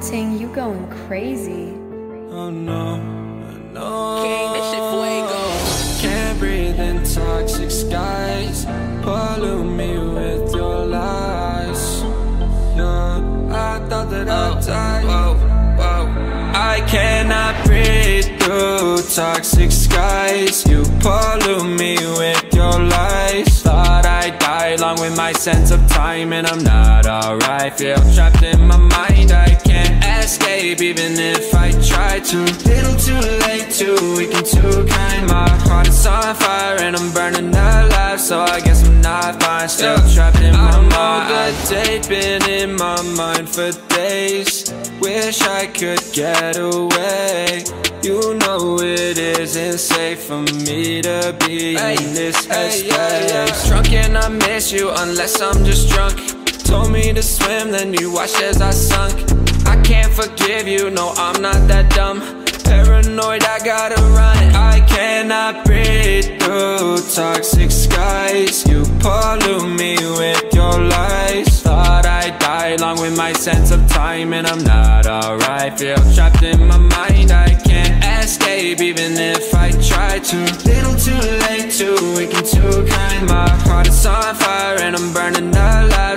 Ting, you going crazy. Oh no, no. King, this shit fuego. Can't breathe in toxic skies. Pollute me with your lies. Yeah, I thought that I'd oh, die. Whoa, whoa. I cannot breathe through toxic skies. You pollute me with your lies. Thought I'd die along with my sense of time, and I'm not alright. Feel trapped in my mind. I can't escape even if I try to. Little too late, too weak and too kind. My heart is on fire and I'm burning alive, so I guess I'm not fine. Still trapped in my mind. the date been in my mind for days. Wish I could get away. You know it isn't safe for me to be in this headspace. Drunk and I miss you unless I'm just drunk. Told me to swim, then you watched as I sunk. I can't forgive you, no, I'm not that dumb. Paranoid, I gotta run. I cannot breathe through toxic skies. You pollute me with your lies. Thought I'd die along with my sense of time, and I'm not alright. Feel trapped in my mind, I can't escape even if I try to. Little too late, too weak and too kind. My heart is on fire and I'm burning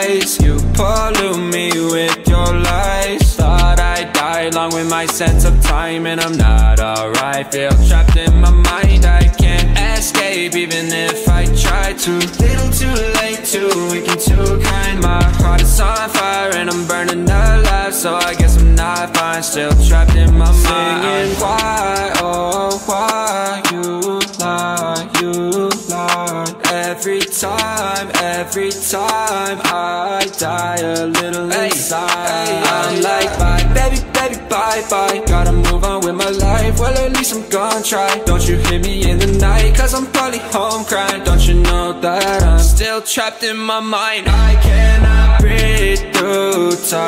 You pollute me with your lies. Thought I'd die along with my sense of time And I'm not alright. Feel trapped in my mind. I can't escape even if I try to. Little too late, too weak and too kind. My heart is on fire and I'm burning alive. So I guess I'm not fine. Still trapped in my mind. Singing why, oh why Every time, every time I die a little inside. I'm like bye, baby, baby, bye, bye. Gotta move on with my life, well at least I'm gonna try. Don't you hit me in the night, cause I'm probably home crying. Don't you know that I'm still trapped in my mind? I cannot breathe through toxic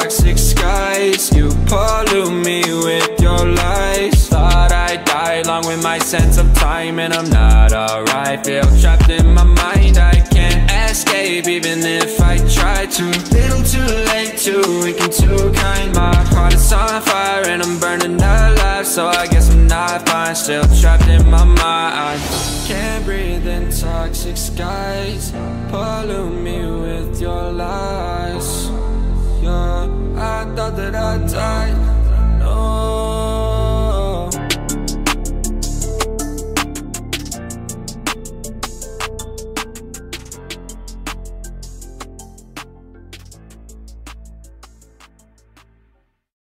my sense of time And I'm not alright, feel trapped in my mind I can't escape even if I try to. Little too late, too weak and too kind. My heart is on fire and I'm burning alive. So I guess I'm not fine, still trapped in my mind. Can't breathe in toxic skies. Pollute me with